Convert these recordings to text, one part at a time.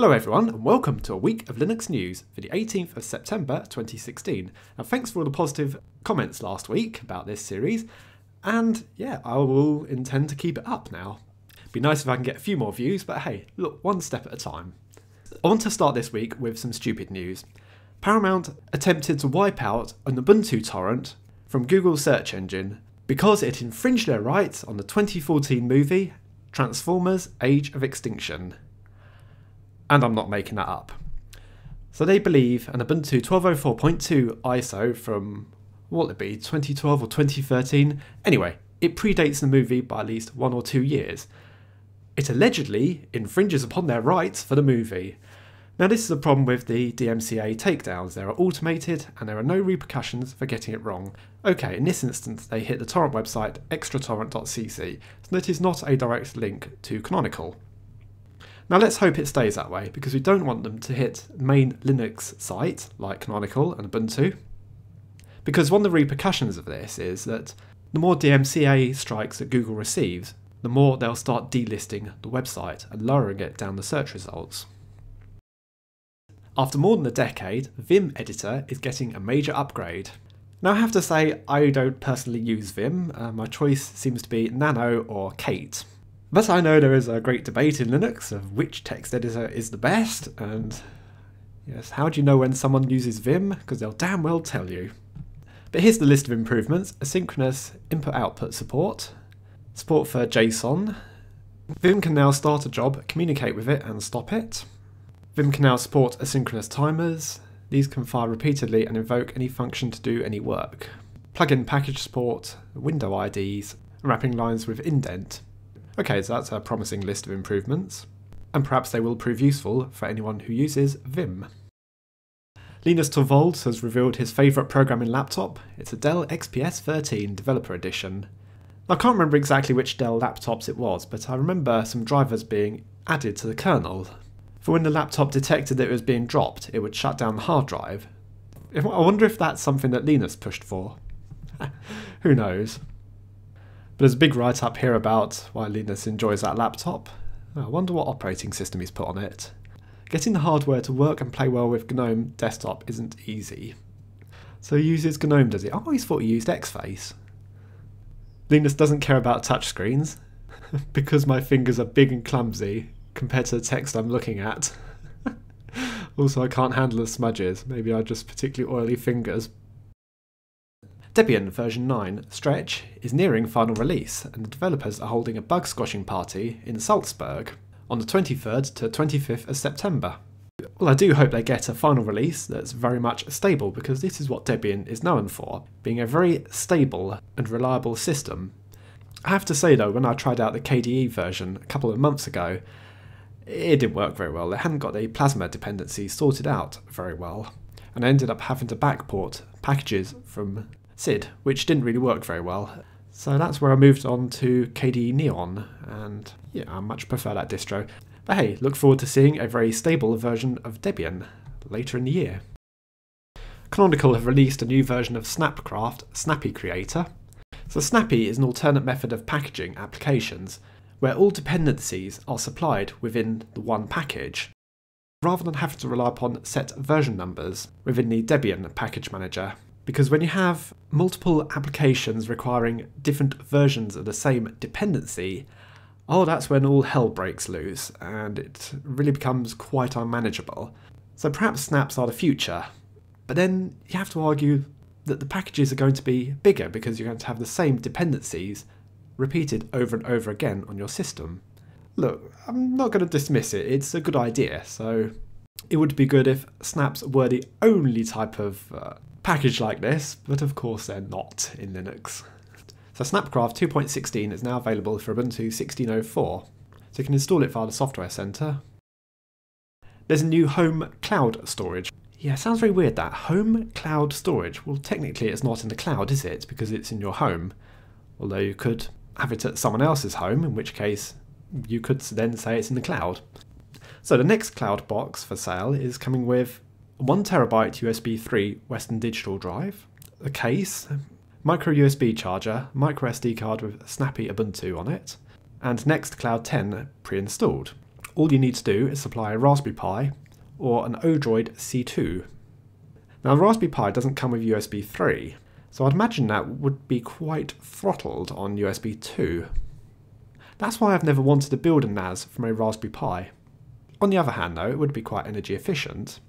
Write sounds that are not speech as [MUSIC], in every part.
Hello everyone and welcome to a week of Linux news for the 18th of September 2016. And thanks for all the positive comments last week about this series. And yeah, I will intend to keep it up now. Be nice if I can get a few more views, but hey, look, one step at a time. I want to start this week with some stupid news. Paramount attempted to wipe out an Ubuntu torrent from Google's search engine because it infringed their rights on the 2014 movie Transformers Age of Extinction. And I'm not making that up. So they believe an Ubuntu 1204.2 ISO from, what would it be, 2012 or 2013? Anyway, it predates the movie by at least one or two years. It allegedly infringes upon their rights for the movie. Now, this is a problem with the DMCA takedowns. They are automated and there are no repercussions for getting it wrong. Okay, in this instance, they hit the torrent website extratorrent.cc, so that is not a direct link to Canonical. Now let's hope it stays that way because we don't want them to hit main Linux site like Canonical and Ubuntu. Because one of the repercussions of this is that the more DMCA strikes that Google receives, the more they'll start delisting the website and lowering it down the search results. After more than a decade, Vim Editor is getting a major upgrade. Now I have to say, I don't personally use Vim, uh, my choice seems to be Nano or Kate. But I know there is a great debate in Linux of which text editor is the best, and yes, how do you know when someone uses Vim? Because they'll damn well tell you. But here's the list of improvements. Asynchronous input-output support, support for JSON. Vim can now start a job, communicate with it, and stop it. Vim can now support asynchronous timers. These can fire repeatedly and invoke any function to do any work. Plugin package support, window IDs, wrapping lines with indent. Okay, so that's a promising list of improvements, and perhaps they will prove useful for anyone who uses Vim. Linus Torvalds has revealed his favourite programming laptop. It's a Dell XPS 13 Developer Edition. I can't remember exactly which Dell laptops it was, but I remember some drivers being added to the kernel. For when the laptop detected that it was being dropped, it would shut down the hard drive. I wonder if that's something that Linus pushed for. [LAUGHS] Who knows? But there's a big write up here about why Linus enjoys that laptop. I wonder what operating system he's put on it. Getting the hardware to work and play well with GNOME desktop isn't easy. So he uses GNOME, does he? Oh, I always thought he used Xfce. Linus doesn't care about touchscreens [LAUGHS] because my fingers are big and clumsy compared to the text I'm looking at. [LAUGHS] also, I can't handle the smudges. Maybe I just particularly oily fingers. Debian version 9 Stretch is nearing final release, and the developers are holding a bug squashing party in Salzburg on the 23rd to 25th of September. Well, I do hope they get a final release that's very much stable because this is what Debian is known for, being a very stable and reliable system. I have to say though, when I tried out the KDE version a couple of months ago, it didn't work very well. They hadn't got the plasma dependency sorted out very well, and I ended up having to backport packages from SID, which didn't really work very well. So that's where I moved on to KDE Neon, and yeah, I much prefer that distro. But hey, look forward to seeing a very stable version of Debian later in the year. Canonical have released a new version of Snapcraft Snappy Creator. So Snappy is an alternate method of packaging applications where all dependencies are supplied within the one package, rather than having to rely upon set version numbers within the Debian package manager because when you have multiple applications requiring different versions of the same dependency, oh, that's when all hell breaks loose and it really becomes quite unmanageable. So perhaps snaps are the future, but then you have to argue that the packages are going to be bigger because you're going to have the same dependencies repeated over and over again on your system. Look, I'm not going to dismiss it, it's a good idea, so it would be good if snaps were the only type of uh, package like this, but of course they're not in Linux. So Snapcraft 2.16 is now available for Ubuntu 16.04, so you can install it via the Software Center. There's a new home cloud storage. Yeah, sounds very weird that. Home cloud storage. Well, technically it's not in the cloud, is it? Because it's in your home. Although you could have it at someone else's home, in which case you could then say it's in the cloud. So the Nextcloud box for sale is coming with 1TB USB 3 Western Digital drive, a case, micro USB charger, micro SD card with snappy Ubuntu on it, and Nextcloud 10 pre-installed. all you need to do is supply a Raspberry Pi or an Odroid C2. Now the Raspberry Pi doesn't come with USB 3, so I'd imagine that would be quite throttled on USB 2. That's why I've never wanted to build a NAS from a Raspberry Pi. On the other hand though, it would be quite energy efficient.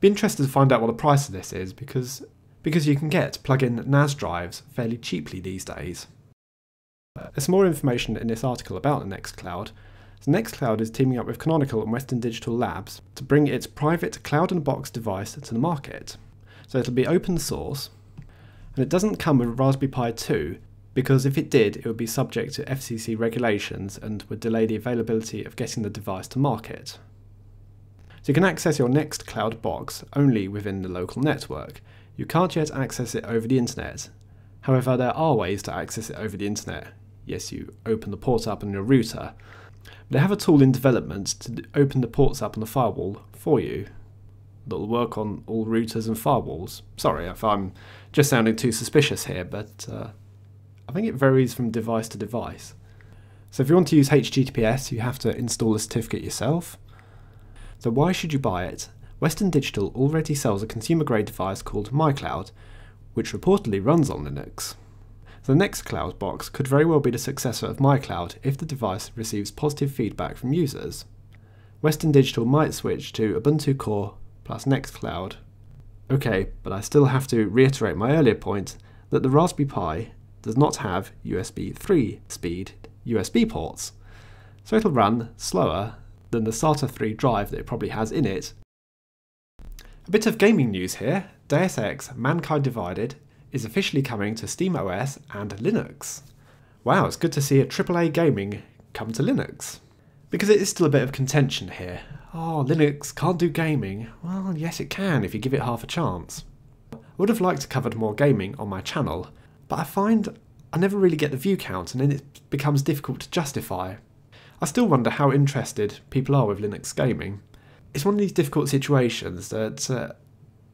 Be interested to find out what the price of this is because, because you can get plug-in NAS drives fairly cheaply these days. Uh, there's more information in this article about the Nextcloud. So Nextcloud is teaming up with Canonical and Western Digital Labs to bring its private cloud-in-a-box device to the market. So it'll be open source, and it doesn't come with Raspberry Pi 2 because if it did, it would be subject to FCC regulations and would delay the availability of getting the device to market. So you can access your Nextcloud box only within the local network. You can't yet access it over the internet. However, there are ways to access it over the internet. Yes, you open the port up on your router. They have a tool in development to open the ports up on the firewall for you that'll work on all routers and firewalls. Sorry if I'm just sounding too suspicious here, but uh, I think it varies from device to device. So if you want to use HTTPS, you have to install a certificate yourself. So why should you buy it? Western Digital already sells a consumer-grade device called MyCloud, which reportedly runs on Linux. The Nextcloud box could very well be the successor of MyCloud if the device receives positive feedback from users. Western Digital might switch to Ubuntu Core plus Nextcloud. Okay, but I still have to reiterate my earlier point that the Raspberry Pi does not have USB 3 speed USB ports, so it'll run slower than the SATA 3 drive that it probably has in it. A bit of gaming news here. Deus Ex Mankind Divided is officially coming to SteamOS and Linux. Wow, it's good to see a AAA gaming come to Linux. Because it is still a bit of contention here. Oh, Linux can't do gaming. Well, yes it can if you give it half a chance. I would have liked to cover more gaming on my channel, but I find I never really get the view count and then it becomes difficult to justify. I still wonder how interested people are with Linux gaming. It's one of these difficult situations that uh,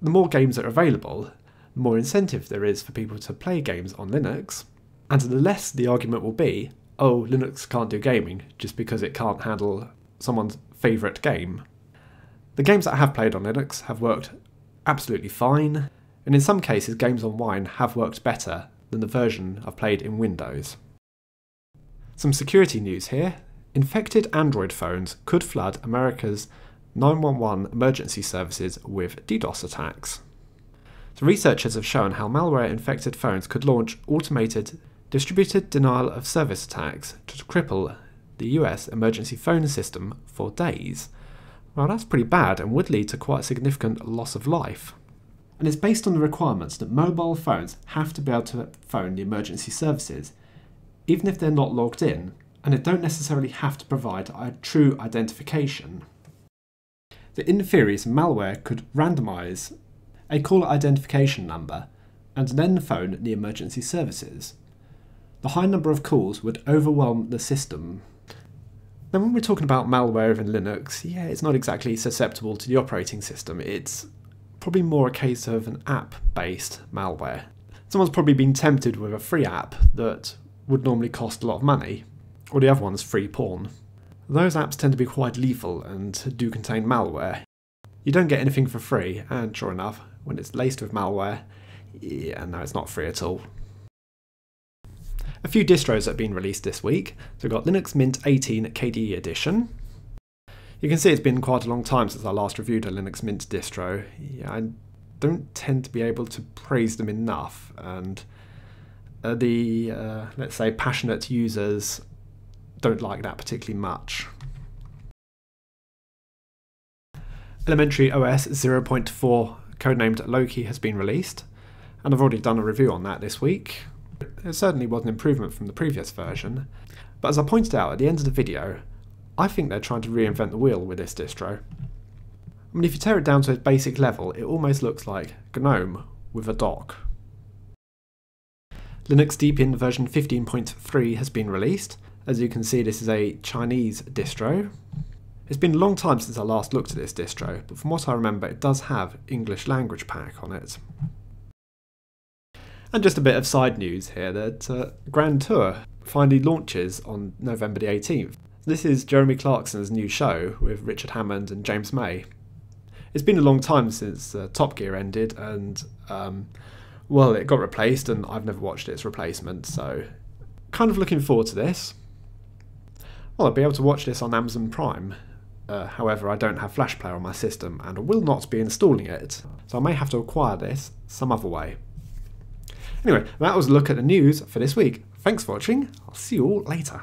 the more games that are available, the more incentive there is for people to play games on Linux, and the less the argument will be, oh, Linux can't do gaming just because it can't handle someone's favourite game. The games that I have played on Linux have worked absolutely fine, and in some cases, games on Wine have worked better than the version I've played in Windows. Some security news here. Infected Android phones could flood America's 911 emergency services with DDoS attacks. The researchers have shown how malware infected phones could launch automated distributed denial of service attacks to cripple the US emergency phone system for days. Well, that's pretty bad and would lead to quite significant loss of life. And it's based on the requirements that mobile phones have to be able to phone the emergency services, even if they're not logged in, and it don't necessarily have to provide a true identification. The interferes malware could randomize a caller identification number and then phone the emergency services. The high number of calls would overwhelm the system. Now, when we're talking about malware in Linux, yeah, it's not exactly susceptible to the operating system. It's probably more a case of an app based malware. Someone's probably been tempted with a free app that would normally cost a lot of money, or the other one's free porn. Those apps tend to be quite lethal and do contain malware. You don't get anything for free, and sure enough, when it's laced with malware, yeah, no, it's not free at all. A few distros have been released this week. So we've got Linux Mint 18 KDE Edition. You can see it's been quite a long time since I last reviewed a Linux Mint distro. Yeah, I don't tend to be able to praise them enough, and uh, the, uh, let's say, passionate users don't like that particularly much. Elementary OS 0.4, codenamed Loki, has been released, and I've already done a review on that this week. It certainly was an improvement from the previous version, but as I pointed out at the end of the video, I think they're trying to reinvent the wheel with this distro. I mean, if you tear it down to its basic level, it almost looks like GNOME with a dock. Linux Deepin version 15.3 has been released. As you can see, this is a Chinese distro. It's been a long time since I last looked at this distro, but from what I remember, it does have English language pack on it. And just a bit of side news here that uh, Grand Tour finally launches on November the 18th. This is Jeremy Clarkson's new show with Richard Hammond and James May. It's been a long time since uh, Top Gear ended, and um, well, it got replaced, and I've never watched its replacement, so kind of looking forward to this. Well, I'll be able to watch this on Amazon Prime. Uh, however, I don't have Flash Player on my system and I will not be installing it, so I may have to acquire this some other way. Anyway, that was a look at the news for this week. Thanks for watching. I'll see you all later.